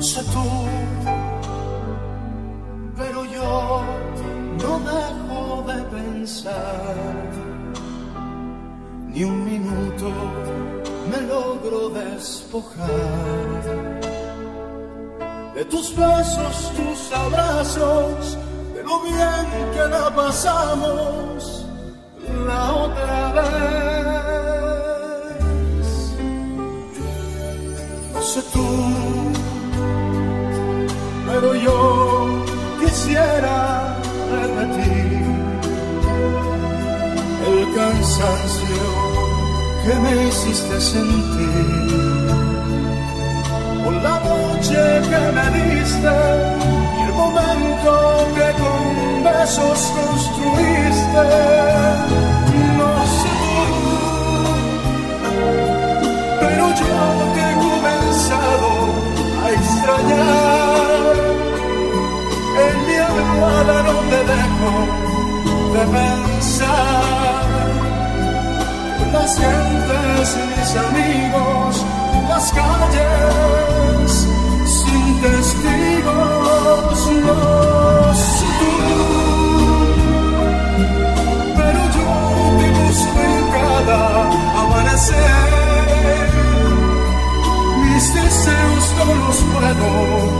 No sé tú, pero yo no dejo de pensar. Ni un minuto me logro despojar de tus besos, tus abrazos, de lo bien que la pasamos la otra vez. No sé tú, quisiera repetir el cansancio que me hiciste sentir por la noche que me diste y el momento que con besos construiste. No sé tú, pero yo almohada no te dejo de pensar. Las gentes, mis amigos, las calles sin testigos, no sé tú, pero yo te busco en cada amanecer. Mis deseos no los puedo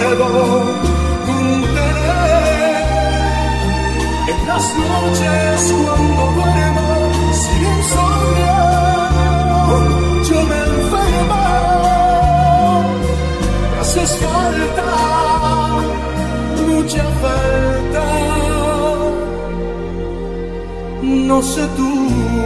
puedo contener. En las noches cuando duermo sin insomnio, yo me enfermo. Me haces falta mucha falta. No sé tú.